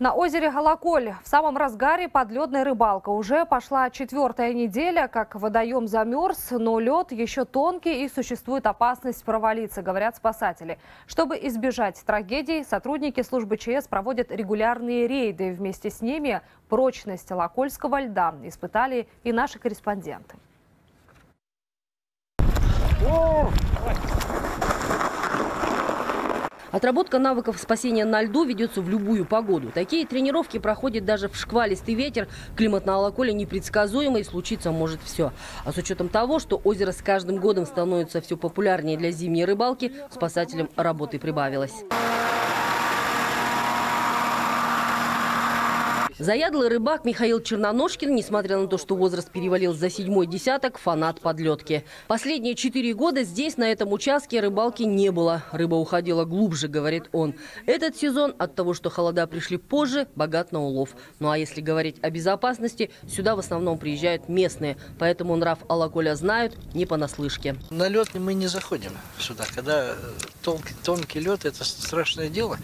На озере Голоколь в самом разгаре подледная рыбалка. Уже пошла четвертая неделя, как водоем замерз, но лед еще тонкий и существует опасность провалиться, говорят спасатели. Чтобы избежать трагедий, сотрудники службы ЧС проводят регулярные рейды. Вместе с ними прочность локольского льда испытали и наши корреспонденты. Отработка навыков спасения на льду ведется в любую погоду. Такие тренировки проходят даже в шквалистый ветер. Климат на Алаколе непредсказуемый, случиться может все. А с учетом того, что озеро с каждым годом становится все популярнее для зимней рыбалки, спасателям работы прибавилось. Заядлый рыбак Михаил Черноножкин, несмотря на то, что возраст перевалил за седьмой десяток, фанат подлетки. Последние четыре года здесь, на этом участке, рыбалки не было. Рыба уходила глубже, говорит он. Этот сезон от того, что холода пришли позже, богат на улов. Ну а если говорить о безопасности, сюда в основном приезжают местные. Поэтому нрав Алаколя знают не понаслышке. На лед мы не заходим сюда. Когда тонкий, тонкий лед, это страшное дело.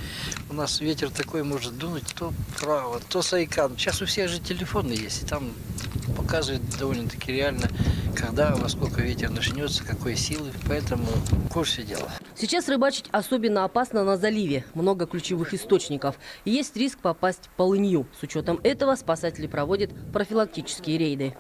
У нас ветер такой может дунуть то вправо, то с Айкан. Сейчас у всех же телефоны есть, и там показывает довольно-таки реально, когда, во сколько ветер начнется, какой силы. Поэтому в курсе дела. Сейчас рыбачить особенно опасно на заливе. Много ключевых источников. Есть риск попасть в полынью. С учетом этого спасатели проводят профилактические рейды.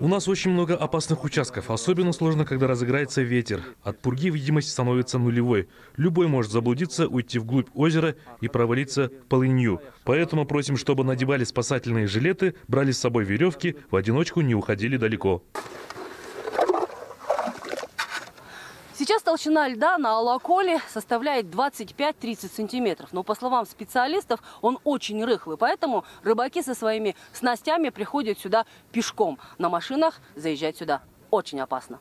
У нас очень много опасных участков. Особенно сложно, когда разыграется ветер. От пурги видимость становится нулевой. Любой может заблудиться, уйти вглубь озера и провалиться в полынью. Поэтому просим, чтобы надевали спасательные жилеты, брали с собой веревки, в одиночку не уходили далеко. Сейчас толщина льда на Алаколе составляет 25-30 сантиметров. Но по словам специалистов, он очень рыхлый. Поэтому рыбаки со своими снастями приходят сюда пешком. На машинах заезжать сюда очень опасно.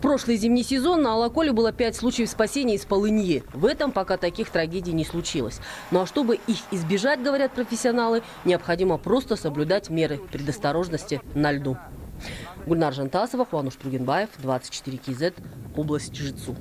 Прошлый зимний сезон на Алаколе было пять случаев спасения из полыньи. В этом пока таких трагедий не случилось. Ну а чтобы их избежать, говорят профессионалы, необходимо просто соблюдать меры предосторожности на льду. Гульнар Жантасова, Хуануш Тругенбаев, 24 КЗ, область Жицу.